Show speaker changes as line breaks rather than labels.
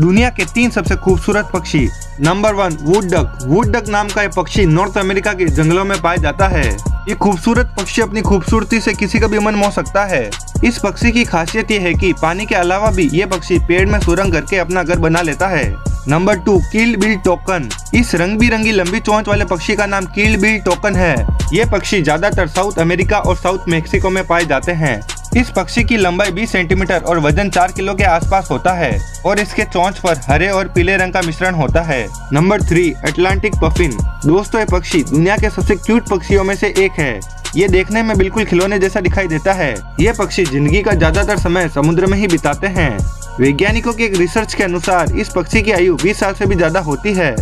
दुनिया के तीन सबसे खूबसूरत पक्षी। Number one wood duck wood duck नाम का ये पक्षी नॉर्थ अमेरिका के जंगलों में पाया जाता है। ये खूबसूरत पक्षी अपनी खूबसूरती से किसी का भी मन मोह सकता है। इस पक्षी की खासियत ये है कि पानी के अलावा भी ये पक्षी पेड़ में सुरंग करके अपना घर बना लेता है। Number two keel bill toucan इस रंग बिरंगी लंबी चोंच वाले पक्षी का नाम कील बिल टोकन है। ये पक्षी ज़्यादातर साउथ अमेरिका और साउथ मेक्सिको में पाए जाते हैं। इस पक्षी की लंबाई 20 सेंटीमीटर और वज़न 4 किलो के आसपास होता है और इसके चोंच पर हरे और पीले रंग का मिश्रण होता है। नंबर थ्री अटलांटिक पफिन दोस्तों, ये पक्षी दुनिया के सबसे क्यूट पक्षियों में से एक है। ये देखने में बिल्कुल खिलौने जैसा दिखाई देता है। ये पक्षी ज़िंदगी का ज़्यादातर समय समुद्र में ही बिताते हैं। वैज्ञानिकों के एक रिसर्च के अनुसार इस पक्षी की आयु 20 साल से भी ज़्यादा होती है।